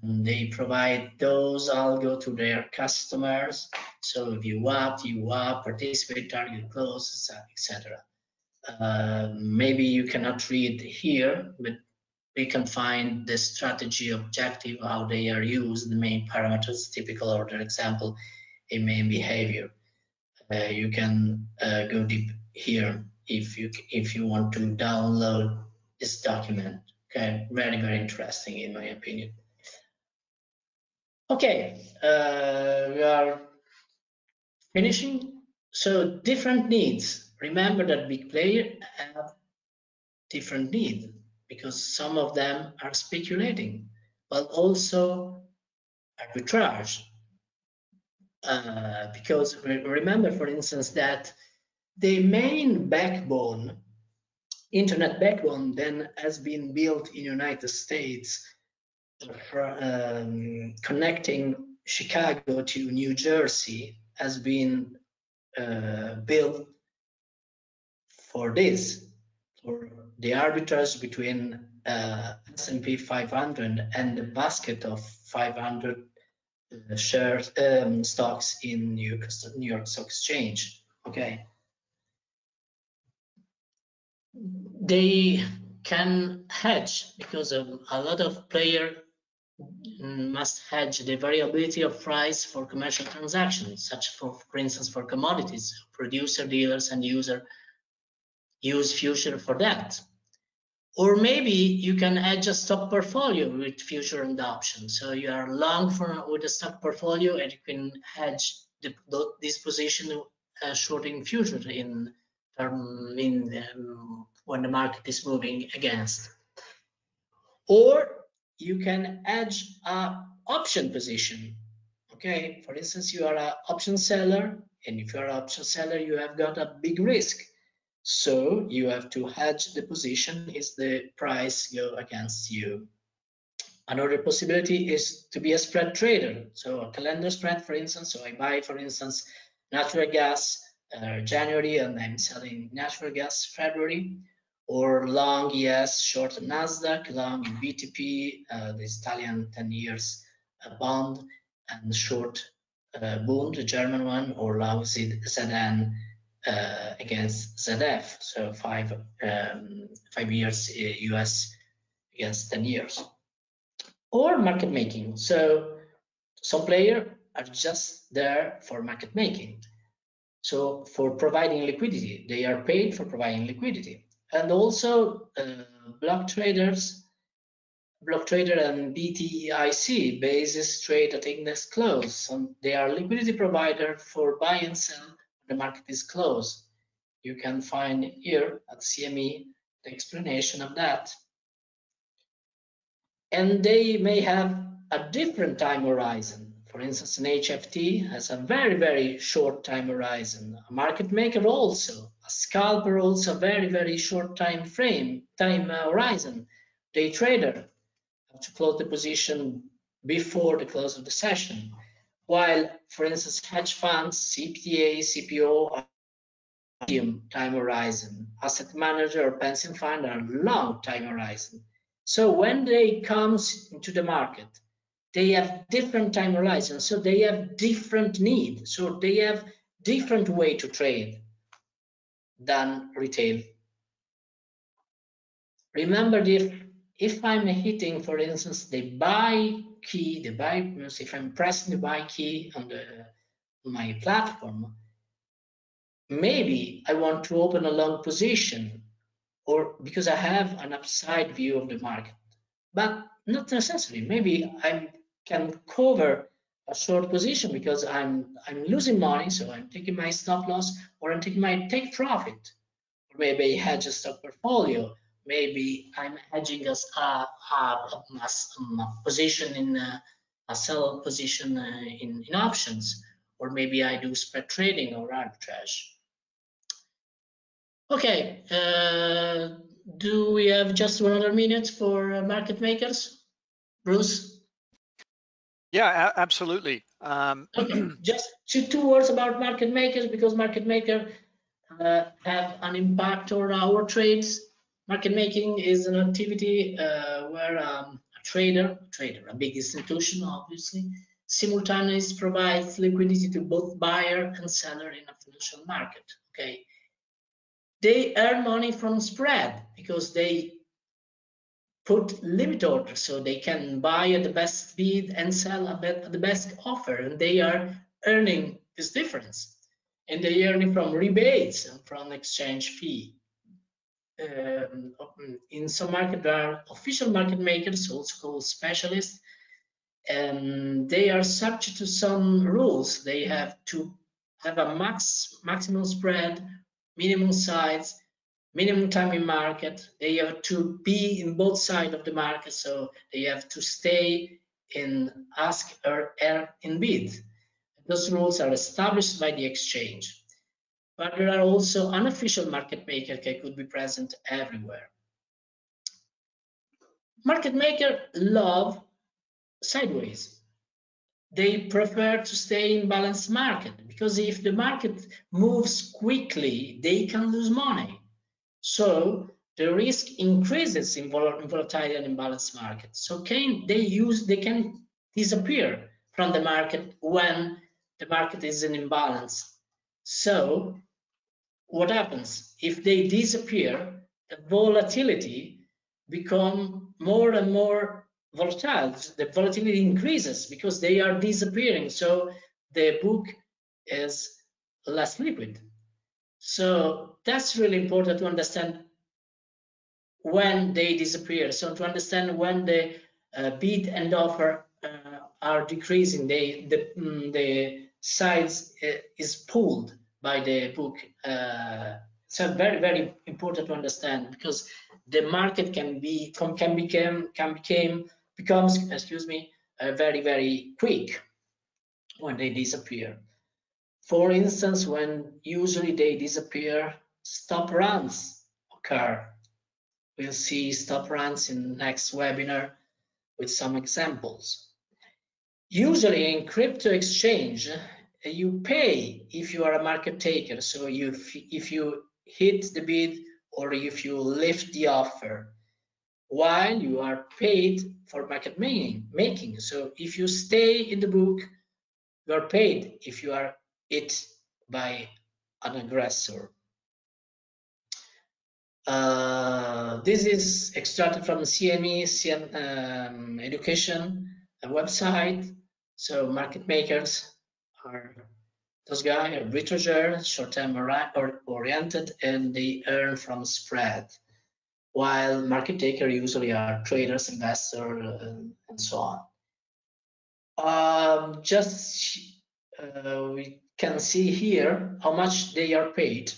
They provide those algo to their customers. So if you want, you want participate, target close, etc. Uh, maybe you cannot read here, but we can find the strategy objective, how they are used, the main parameters, typical order example, a main behavior. Uh, you can uh, go deep here if you if you want to download this document. Okay, very very interesting in my opinion. Okay, uh, we are finishing. So different needs. Remember that big player have different needs because some of them are speculating, but also arbitrage. Uh, because remember, for instance, that the main backbone, internet backbone, then has been built in United States um, connecting Chicago to New Jersey has been uh, built for this, for the arbitrage between uh, S&P 500 and the basket of 500 uh, shares um, stocks in New York, New York Stock Exchange. Okay, they can hedge because of a lot of player must hedge the variability of price for commercial transactions, such for, for instance, for commodities. Producer, dealers, and user use future for that. Or maybe you can hedge a stock portfolio with future and option. So you are long for with a stock portfolio, and you can hedge the, this position uh, short in future in term in um, when the market is moving against. Or you can hedge a option position. Okay, for instance, you are an option seller, and if you're an option seller, you have got a big risk. So you have to hedge the position is the price go against you. Another possibility is to be a spread trader. So a calendar spread, for instance. So I buy, for instance, natural gas uh, January and I'm selling natural gas February or long ES, short Nasdaq, long BTP, uh, the Italian 10 years uh, bond, and short uh, Bund, the German one, or long ZN uh, against ZF, so five um, five years US uh, against 10 years. Or market making. So some players are just there for market making. So for providing liquidity, they are paid for providing liquidity and also uh, block traders block trader and BTIC basis trade at index close. And they are liquidity provider for buy and sell when the market is closed. You can find here at CME the explanation of that. And they may have a different time horizon for instance, an HFT has a very, very short time horizon. A market maker also, a scalper also very, very short time frame, time uh, horizon. Day trader have to close the position before the close of the session. While, for instance, hedge funds, CTA, CPO, medium time horizon. Asset manager or pension fund are long time horizon. So when they comes into the market, they have different time horizons, so they have different needs, so they have different way to trade than retail. Remember, if if I'm hitting, for instance, the buy key, the buy, if I'm pressing the buy key on the my platform, maybe I want to open a long position or because I have an upside view of the market, but not necessarily. Maybe I can cover a short position because I'm I'm losing money, so I'm taking my stop loss or I'm taking my take profit. Or maybe I hedge a stock portfolio. Maybe I'm hedging as a, a, a, a position in a, a sell position uh, in, in options, or maybe I do spread trading or arbitrage. Okay, uh, do we have just one other minute for uh, market makers? Bruce? Yeah, absolutely. Um, just two, two words about market makers because market maker uh, have an impact on our trades. Market making is an activity uh, where um, a trader, a trader, a big institution, obviously, simultaneously provides liquidity to both buyer and seller in a financial market. Okay, they earn money from spread because they put limit orders so they can buy at the best bid and sell at the best offer and they are earning this difference. And they earning from rebates and from exchange fee. Um, in some market there are official market makers also called specialists and they are subject to some rules. They have to have a max maximum spread minimum size, minimum time in market. They have to be in both sides of the market, so they have to stay in ask or in bid. Those rules are established by the exchange. But there are also unofficial market makers that could be present everywhere. Market makers love sideways they prefer to stay in balanced market because if the market moves quickly, they can lose money. So the risk increases in volatile and imbalanced markets. So can they use they can disappear from the market when the market is in imbalance. So what happens if they disappear? The volatility become more and more volatile. The volatility increases because they are disappearing. So the book is less liquid. So that's really important to understand when they disappear. So to understand when the uh, bid and offer uh, are decreasing, they, the, mm, the size uh, is pulled by the book. Uh, so very, very important to understand because the market can be can become can become becomes, excuse me, uh, very, very quick when they disappear. For instance, when usually they disappear, stop runs occur. We'll see stop runs in the next webinar with some examples. Usually in crypto exchange, you pay if you are a market taker. So if you hit the bid or if you lift the offer, while you are paid for market making. So if you stay in the book, you are paid if you are hit by an aggressor. Uh, this is extracted from CME CM, um, education website. So market makers are those guys are arbitrageurs, short-term oriented, and they earn from spread while market taker usually are traders, investors, and, and so on. Um, just uh, we can see here how much they are paid.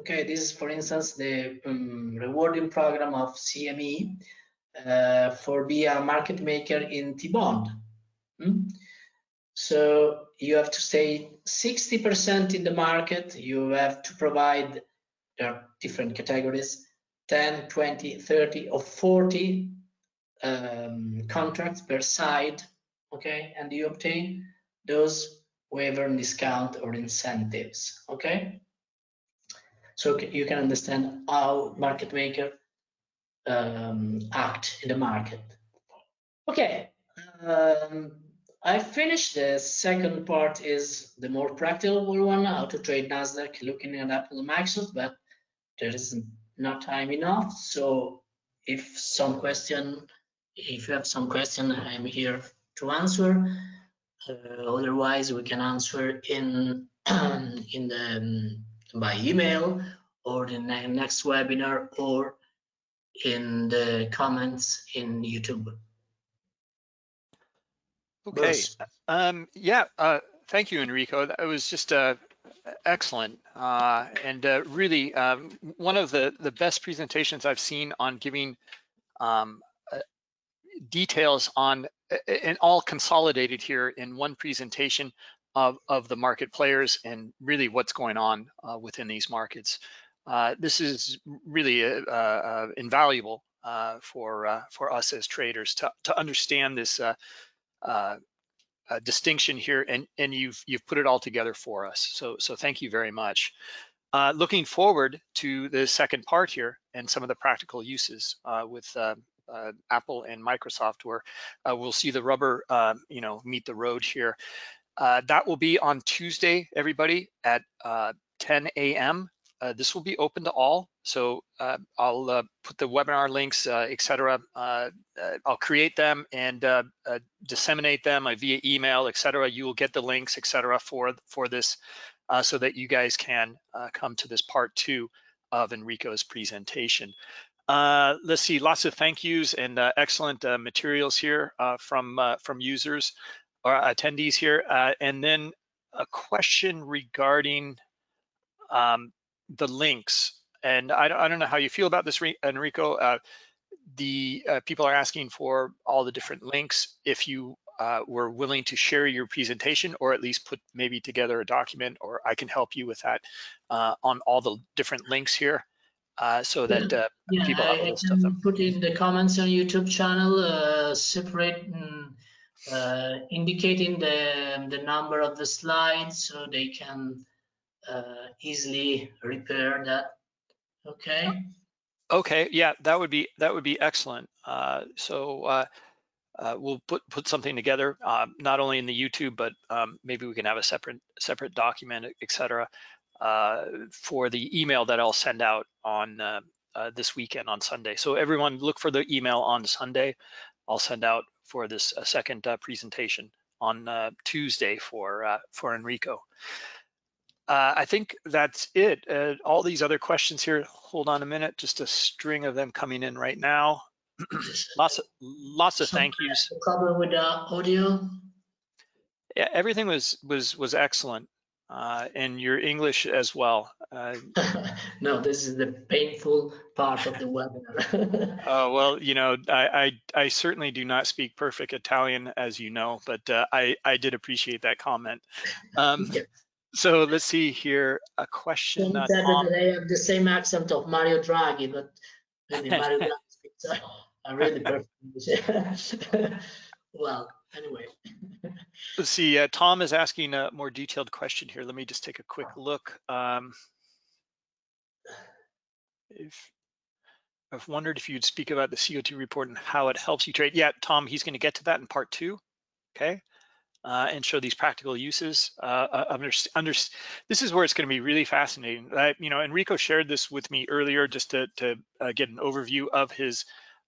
Okay, this is for instance the um, rewarding program of CME uh, for be a market maker in T-bond. Hmm? So you have to stay 60% in the market. You have to provide, there are different categories, 10, 20, 30, or 40 um, contracts per side, okay? And you obtain those waiver discount or incentives, okay? So you can understand how market maker um, act in the market. Okay, um, I finished the second part is the more practical one, how to trade NASDAQ looking at Apple and Microsoft, but there isn't not time enough. So if some question, if you have some question, I'm here to answer. Uh, otherwise, we can answer in in the um, by email or the ne next webinar or in the comments in YouTube. Okay. Um, yeah. Uh, thank you, Enrico. That was just uh, excellent uh, and uh, really um, one of the the best presentations I've seen on giving um, uh, details on and all consolidated here in one presentation of, of the market players and really what's going on uh, within these markets. Uh, this is really uh, uh invaluable uh, for uh, for us as traders to, to understand this distinction here, and and you've you've put it all together for us. So so thank you very much. looking forward to the second part here and some of the practical uses with Apple and Microsoft, where we'll see the rubber, you know, meet the road here. that will be on Tuesday, everybody, at 10 a.m. Uh, this will be open to all. So uh, I'll uh, put the webinar links, uh, etc. Uh, uh, I'll create them and disseminate them via email, etc. You will get the links, etc. for for this, so that you guys can come to this part two of Enrico's presentation. Let's see, lots of thank yous and excellent materials here from from users or attendees here, and then a question regarding um, the links. And I, I don't know how you feel about this, Enrico. Uh, the uh, people are asking for all the different links. If you uh, were willing to share your presentation or at least put maybe together a document or I can help you with that uh, on all the different links here uh, so that uh, yeah, people have a list of them. Put in the comments on YouTube channel, uh, separate, uh, indicating the, the number of the slides so they can uh, easily repair that. Okay. Okay. Yeah, that would be that would be excellent. Uh, so uh, uh, we'll put put something together, um, not only in the YouTube, but um, maybe we can have a separate separate document, etc. Uh, for the email that I'll send out on uh, uh, this weekend on Sunday. So everyone, look for the email on Sunday. I'll send out for this second presentation on Tuesday for for Enrico uh, I think that's it. Uh, all these other questions here, hold on a minute, just a string of them coming in right now. lots of lots of thank yous. Problem with the audio? Yeah, everything was was was excellent, uh, and your English as well. Uh, no, this is the painful part of the webinar. Oh well, you know, I, I, I certainly do not speak perfect Italian, as you know, but uh, I I did appreciate that comment. Um, yeah. So let's see here, a question. Said that they have the same accent of Mario Draghi, but maybe Mario Draghi speaks a really perfect well, anyway. Let's see, uh, Tom is asking a more detailed question here. Let me just take a quick look. Um, if I've wondered if you'd speak about the COT report and how it helps you trade. Yeah, Tom, he's going to get to that in part two. Okay uh, and show these practical uses. Uh, uh under, under, this is where it's going to be really fascinating. you know, Enrico shared this with me earlier just to, to uh, get an overview of his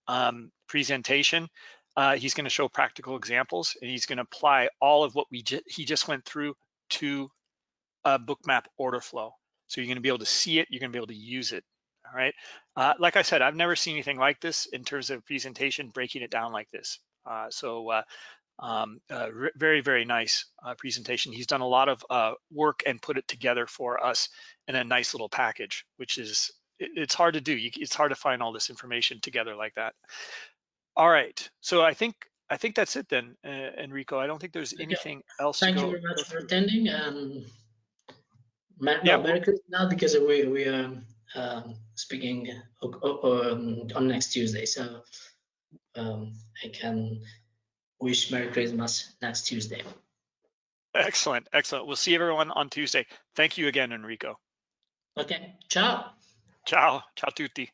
um, presentation. Uh, he's going to show practical examples and he's going to apply all of what we ju he just went through to a bookmap order flow. So you're going to be able to see it, you're going to be able to use it. All right. Uh, like I said, I've never seen anything like this in terms of presentation, breaking it down like this. Uh, so uh, um, uh, very, very nice uh, presentation. He's done a lot of work and put it together for us in a nice little package, which is, it, it's hard to do. It's hard to find all this information together like that. All right, so I think I think that's it then, uh, Enrico. I don't think there's anything else. Thank you very much for attending. And no, yeah, Merry Christmas now because we we are um, speaking on, on next Tuesday, so um, I can wish Merry Christmas next Tuesday. Excellent, excellent. We'll see everyone on Tuesday. Thank you again, Enrico. Okay, ciao. Ciao, ciao tutti.